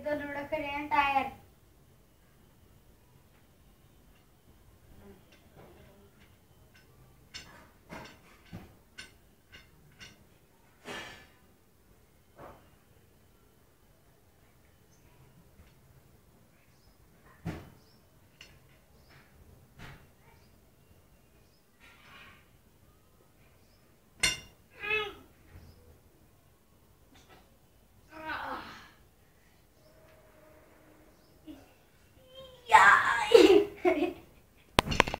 इधर लुढ़क रहे हैं।